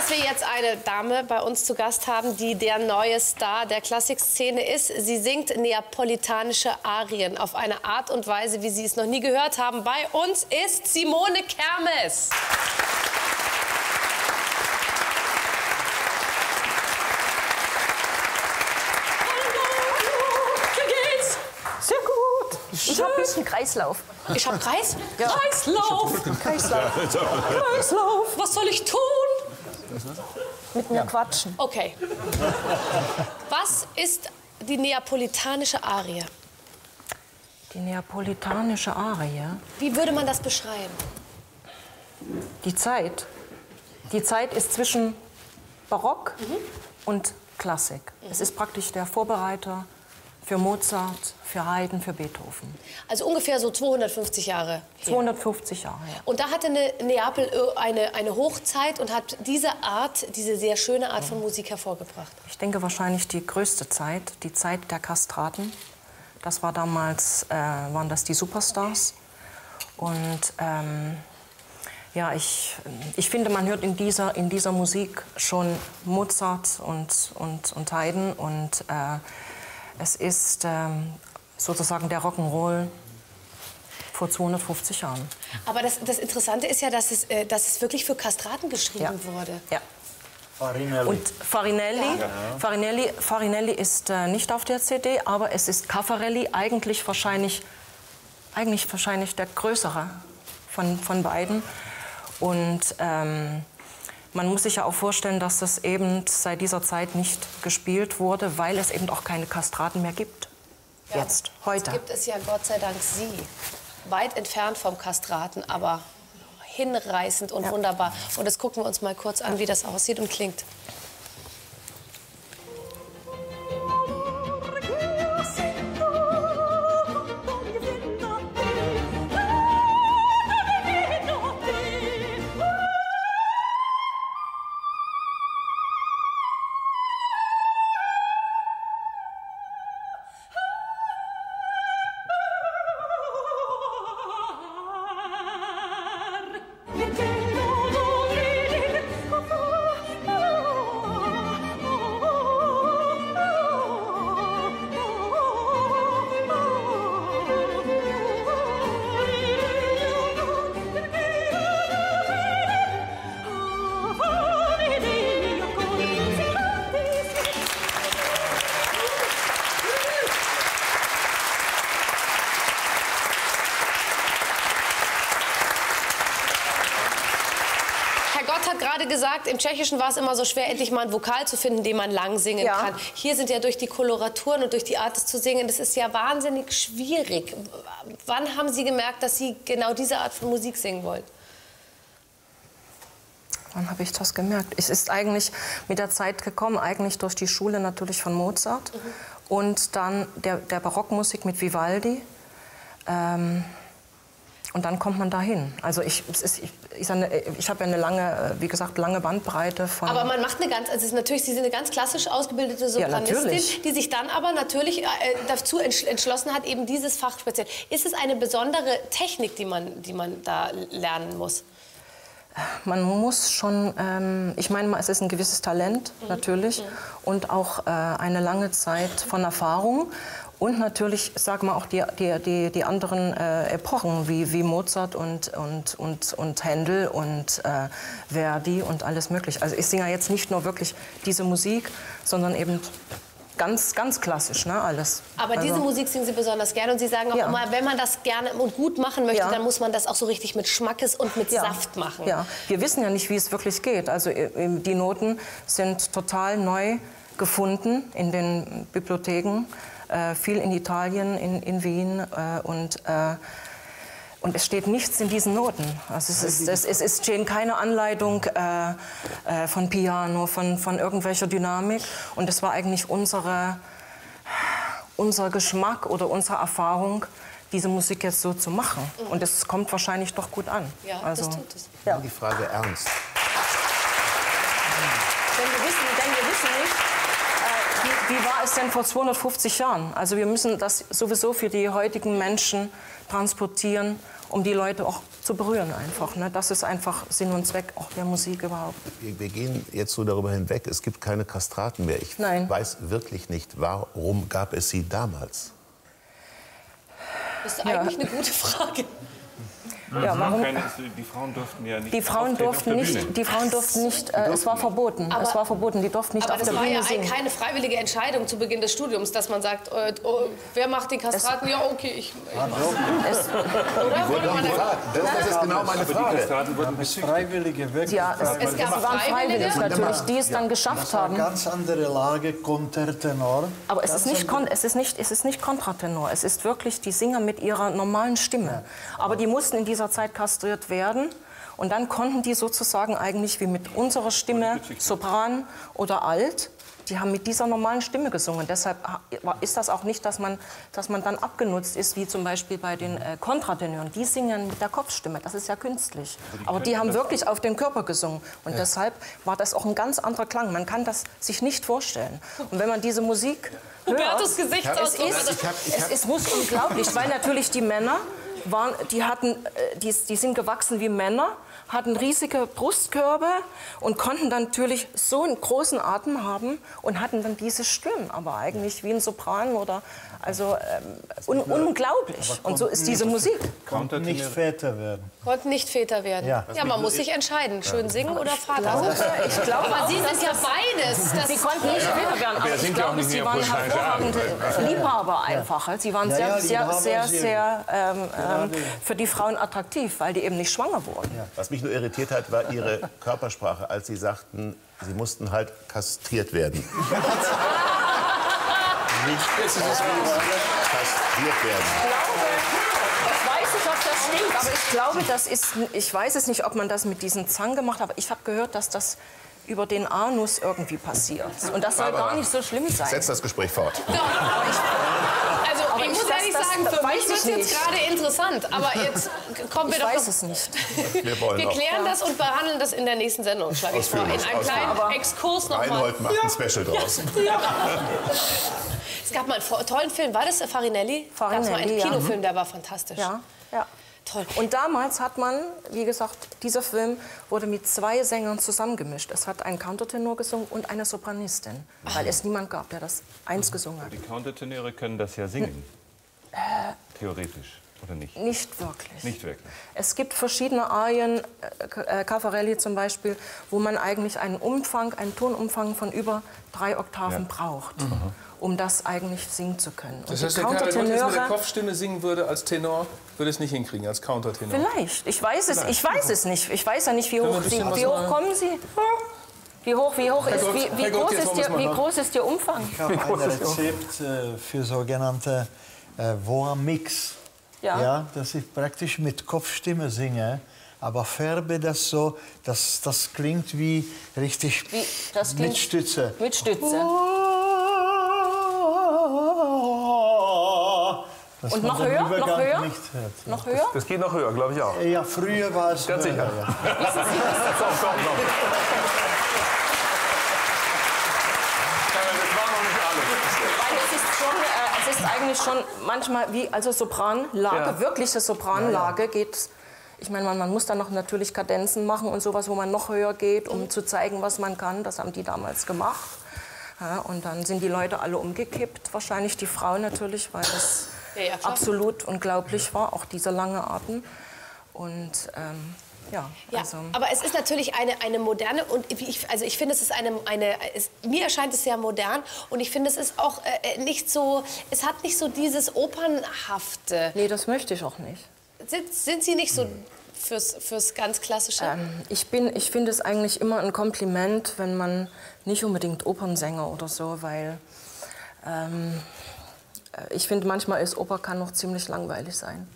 dass wir jetzt eine Dame bei uns zu Gast haben, die der neue Star der Klassikszene ist. Sie singt neapolitanische Arien auf eine Art und Weise, wie Sie es noch nie gehört haben. Bei uns ist Simone Kermes. Sehr gut. Ich habe ein bisschen Kreislauf. Ich habe Kreis? Ja. Kreislauf. Kreislauf. Kreislauf. Was soll ich tun? Mit mir quatschen. Okay. Was ist die neapolitanische Arie? Die neapolitanische Arie. Wie würde man das beschreiben? Die Zeit. Die Zeit ist zwischen Barock und Klassik. Es ist praktisch der Vorbereiter für Mozart, für Haydn, für Beethoven. Also ungefähr so 250 Jahre. her. 250 Jahre, ja. Und da hatte ne- Neapel äh, eine, eine Hochzeit und hat diese Art, diese sehr schöne Art von Musik hervorgebracht. Ich denke wahrscheinlich die größte Zeit, die Zeit der Kastraten. Das war damals, äh, waren das die Superstars. Und ähm, ja, ich, ich finde, man hört in dieser, in dieser Musik schon Mozart und, und, und Haydn. Und äh, es ist ähm, sozusagen der Rock'n'Roll vor 250 Jahren. Aber das, das Interessante ist ja, dass es, äh, dass es wirklich für Kastraten geschrieben Ja. wurde. Ja. Farinelli. Und Farinelli, Farinelli, Farinelli ist äh, nicht auf der CD, aber es ist Caffarelli, eigentlich wahrscheinlich, eigentlich wahrscheinlich der größere von, von beiden. Und ähm, man muss sich ja auch vorstellen, dass das eben seit dieser Zeit nicht gespielt wurde, weil es eben auch keine Kastraten mehr gibt. Jetzt, heute. Gibt es ja Gott sei Dank sie. Weit entfernt vom Kastraten, aber hinreißend und wunderbar. Und das gucken wir uns mal kurz an, wie das aussieht und klingt. Gerade gesagt, im Tschechischen war es immer so schwer, endlich mal ein Vokal zu finden, den man lang singen Ja. kann. Hier sind ja durch die Koloraturen und durch die Art, es zu singen, das ist ja wahnsinnig schwierig. Wann haben Sie gemerkt, dass Sie genau diese Art von Musik singen wollen? Wann habe ich das gemerkt? Es ist eigentlich mit der Zeit gekommen, eigentlich durch die Schule natürlich von Mozart und dann der, der Barockmusik mit Vivaldi. Ähm, und dann kommt man dahin. Also ich, ist, ich, ich, ich habe ja eine lange, wie gesagt, lange Bandbreite von. Aber man macht eine ganz, also es ist natürlich, Sie sind eine ganz klassisch ausgebildete Sopranistin, natürlich. die sich dann aber natürlich äh, dazu entsch entschlossen hat, eben dieses Fach speziell. Ist es eine besondere Technik, die man, die man da lernen muss? Man muss schon, ähm, ich meine, es ist ein gewisses Talent natürlich und auch äh, eine lange Zeit von Erfahrung und natürlich, sag mal, auch die, die, die, die anderen äh, Epochen wie, wie Mozart und, und, und, und Händel und äh, Verdi und alles mögliche. Also ich singe ja jetzt nicht nur wirklich diese Musik, sondern eben ganz, ganz klassisch, ne, alles. Aber also, diese Musik singen Sie besonders gerne und Sie sagen auch Ja. immer, wenn man das gerne und gut machen möchte, Ja. dann muss man das auch so richtig mit Schmackes und mit ja, Saft machen. Ja, wir wissen ja nicht, wie es wirklich geht. Also äh, die Noten sind total neu gefunden in den Bibliotheken, viel in Italien, in, in Wien äh, und äh, und es steht nichts in diesen Noten. Also es, ist, es, es ist stehen keine Anleitung äh, äh, von Piano, von, von irgendwelcher Dynamik. Und es war eigentlich unsere, unser Geschmack oder unsere Erfahrung, diese Musik jetzt so zu machen. Und es kommt wahrscheinlich doch gut an. Ja, also, das tut es. Ja. Die Frage ernst. Denn wir wissen, denn wir wissen nicht, äh, wie, wie war es denn vor 250 Jahren? Also wir müssen das sowieso für die heutigen Menschen transportieren, um die Leute auch zu berühren einfach. Ne? Das ist einfach Sinn und Zweck auch der Musik überhaupt. Wir, wir gehen jetzt so darüber hinweg. Es gibt keine Kastraten mehr. Ich Nein. weiß wirklich nicht, warum gab es sie damals? Das ist eigentlich eine gute Frage. Ja, warum? Keine, die Frauen durften ja nicht. Die Frauen durften nicht, die Frauen durften nicht, äh, es war verboten. es war verboten, die durften nicht Aber auf das der war Bühne ja singen. keine freiwillige Entscheidung zu Beginn des Studiums, dass man sagt, äh, oh, wer macht den Kastraten? Ja, okay, ich. ich Es, oder? Wurde man da- Das, das ist genau meine Aber die Frage. Kastraten wurden Das Freiwillige wirklich. ja, es, Es gab es waren Freiwillige? Freiwillige natürlich, die es dann geschafft Das war haben. eine ganz andere Lage, Kontertenor. Aber es ist, nicht, es, ist nicht, es ist nicht Kontratenor, es ist wirklich die Singer mit ihrer normalen Stimme. Aber die mussten in dieser Zeit kastriert werden. Und dann konnten die sozusagen eigentlich wie mit unserer Stimme, Sopran oder Alt, die haben mit dieser normalen Stimme gesungen. Deshalb ha- ist das auch nicht, dass man, dass man dann abgenutzt ist, wie zum Beispiel bei den äh, Kontratenören. Die singen mit der Kopfstimme, das ist ja künstlich. Aber die haben wirklich auf den Körper gesungen. Und deshalb war das auch ein ganz anderer Klang. Man kann das sich nicht vorstellen. Und wenn man diese Musik Hubertus hört, Gesichtsausdruck. es ist, Also, Ich hab- ich es ist muss unglaublich, weil natürlich die Männer waren, die hatten, äh, die, die sind gewachsen wie Männer, hatten riesige Brustkörbe und konnten dann natürlich so einen großen Atem haben und hatten dann diese Stimmen, aber eigentlich wie ein Sopran oder also ähm, un, unglaublich. Und so ist diese Musik. Konnten nicht Väter werden. Konnten nicht Väter werden. Ja. Ja, man muss sich entscheiden, schön singen oder Vater sein. Ich glaube, Aber Sie sind ja beides. Das Sie konnten nicht Väter werden, aber er ich glaube, sie waren hervorragende Liebhaber einfach. Sie waren sehr, sehr, sehr. sehr ähm, ähm, für die Frauen attraktiv, weil die eben nicht schwanger wurden. Was mich nur irritiert hat, war Ihre Körpersprache, als Sie sagten, Sie mussten halt kastriert werden. kastriert werden. Ich weiß nicht, ob das aber ich glaube, das ist, ich weiß es nicht, ob man das mit diesen Zangen gemacht hat, aber ich habe gehört, dass das über den Anus irgendwie passiert. Und das soll Barbara, gar nicht so schlimm sein. Setz das Gespräch fort. Also, Aber ich ich- muss das- ehrlich das sagen, für weiß mich wird ich jetzt gerade interessant. Aber jetzt kommen wir Ich doch weiß noch es nicht. Wir wollen Wir noch. klären das und behandeln das in der nächsten Sendung, schlage ich vor. In Ausführlich, einem kleinen. Exkurs nochmal. Reinhold macht ein Special draus. Es gab mal einen tollen Film, war das Farinelli? Gab's mal einen Farinelli, ja. Kinofilm, der war fantastisch. Ja, ja. Toll. Und damals hat man, wie gesagt, dieser Film wurde mit zwei Sängern zusammengemischt. Es hat ein Countertenor gesungen und eine Sopranistin, weil es niemand gab, der das eins gesungen hat. Die Countertenöre können das ja singen. Theoretisch, oder nicht? Nicht wirklich. Nicht wirklich. Es gibt verschiedene Arien, äh, äh, Caffarelli zum Beispiel, wo man eigentlich einen Umfang, einen Tonumfang von über drei Oktaven Ja. braucht, um das eigentlich singen zu können. Und Das heißt, der wenn man jetzt mit der Kopfstimme singen würde als Tenor, würde es nicht hinkriegen, als Countertenor. vielleicht, ich weiß es, ich weiß es nicht. Ich weiß ja nicht, wie hoch, Sie, wie hoch kommen Sie? Wie hoch, wie hoch ist, Gott, wie, wie, Gott, groß ist mal wie groß ist Ihr Umfang? Ich habe ein Rezept äh, für sogenannte äh. Ja. Ja, dass ich praktisch mit Kopfstimme singe, aber färbe das so, dass das klingt wie richtig Wie, das klingt- mit Stütze. Mit Stütze. Dass Und noch höher? Noch höher? Nicht hört. Noch höher? Das geht noch höher, glaube ich auch. Ja, früher war es Ganz höher, sicher. ja. Weil es ist schon, äh, es ist eigentlich schon manchmal wie, also Sopranlage, Ja. wirkliche Sopranlage geht. Ich meine, man, man muss dann noch natürlich Kadenzen machen und sowas, wo man noch höher geht, um zu zeigen, was man kann. Das haben die damals gemacht. Ja, und dann sind die Leute alle umgekippt, wahrscheinlich die Frau natürlich, weil es Ja, ja, absolut unglaublich war, auch dieser lange Atem. Und ähm, ja, Ja, also, aber es ist natürlich eine, eine moderne und ich, also ich finde, es ist eine, eine es, mir erscheint es sehr modern und ich finde, es ist auch äh, nicht so, es hat nicht so dieses Opernhafte. nee, das möchte ich auch nicht. Sind, sind Sie nicht so fürs, fürs ganz Klassische? Ähm, ich bin, ich finde es eigentlich immer ein Kompliment, wenn man nicht unbedingt Opernsänger oder so, weil ähm, äh, ich finde manchmal ist Oper kann noch ziemlich langweilig sein.